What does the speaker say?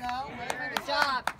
No. Good job.